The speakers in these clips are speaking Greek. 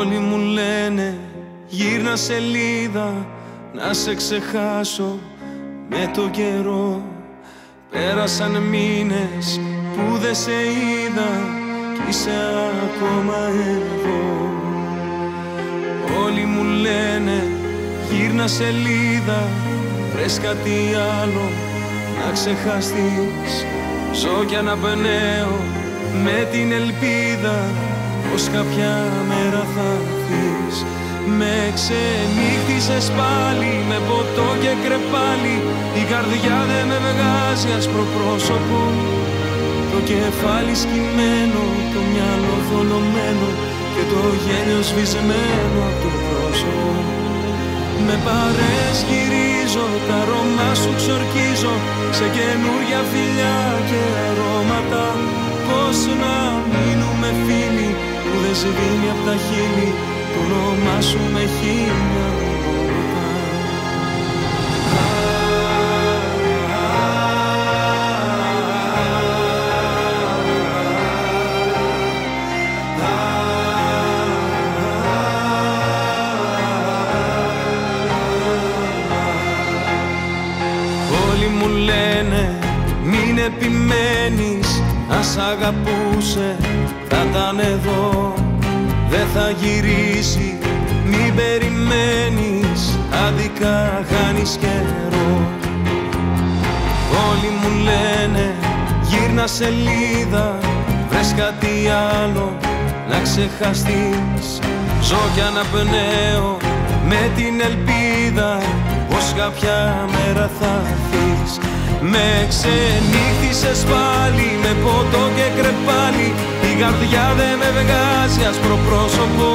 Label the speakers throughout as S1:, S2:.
S1: Όλοι μου λένε γύρνα σελίδα να σε ξεχάσω με το καιρό. Πέρασαν μήνες που δεν σε είδα κι είσαι ακόμα εδώ. Όλοι μου λένε γύρνα σελίδα βρες κάτι άλλο να ξεχαστείς. Ζω κι αναπνέω με την ελπίδα πως κάποια μέρα θα έρθεις. Με ξενύχτησες πάλι με ποτό και κρεπάλι. Η καρδιά δεν με βγάζει άσπρο πρόσωπο Το κεφάλι σκυμμένο, το μυαλό θολωμένο Και το γέλιο σβησμένο από το πρόσωπο. Με παρέσκυρίζω, τα αρώμα σου ξορκίζω. Σε καινούρια φιλιά και αρώματα Πώς να μείνουμε φίλοι που δεν σβήνει απ' τα χείλη Το όνομά σου με χίλια ονόματα. Όλοι μου λένε μην επιμένεις Ας αγαπούσε θα ήταν εδώ. Δεν θα γυρίσει μην περιμένεις Άδικα χάνεις καιρό. Όλοι μου λένε γύρνα σελίδα Βρες κάτι άλλο να ξεχαστείς. Ζω κι αναπνέω με την ελπίδα Πως κάποια μέρα θα έρθεις. Με ξενύχτησες πάλι με ποτό και κρεπάλι. Η καρδιά δεν με βγάζει άσπρο πρόσωπο.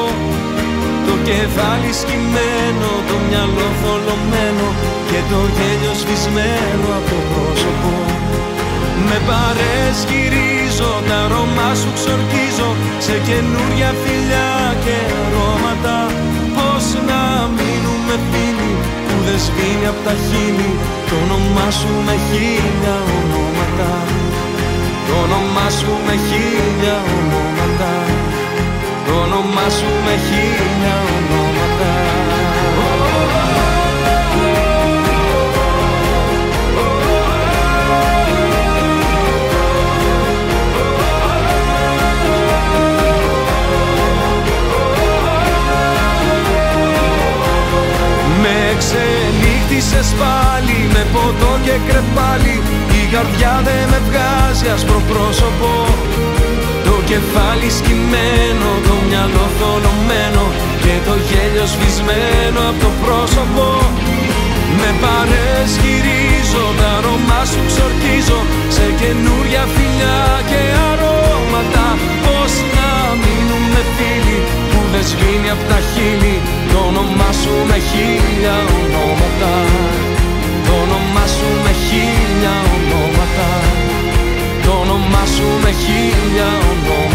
S1: Το κεφάλι σκυμμένο, το μυαλό θολωμένο Και το γέλιο σβησμένο από το πρόσωπο. Με παρέσκυρίζω, τα αρώμα σου ξορκίζω Σε καινούρια φιλιά και αρώματα. Πώς να μείνουμε φίλοι που δεν σβήνει απ' τα χείλη Το όνομά σου με χίλια ονόματα Το όνομά σου με χίλια ονόματα. Το όνομά σου με χίλια ονόματα. Με ξενύχτησες πάλι με ποτό και κρεπάλι Η καρδιά δεν με βγάζει άσπρο πρόσωπο. Το κεφάλι σκυμμένο, το μυαλό θολωμένο Και το γέλιο σβησμένο από το πρόσωπο. Με παρέσκυρίζω, τα αρώμα σου ξορκίζω Σε καινούρια φιλιά και αρώματα. Πώς να μείνουμε φίλοι που δεν σβήνει απ' τα χείλη Το όνομά σου με χίλια Mejía o no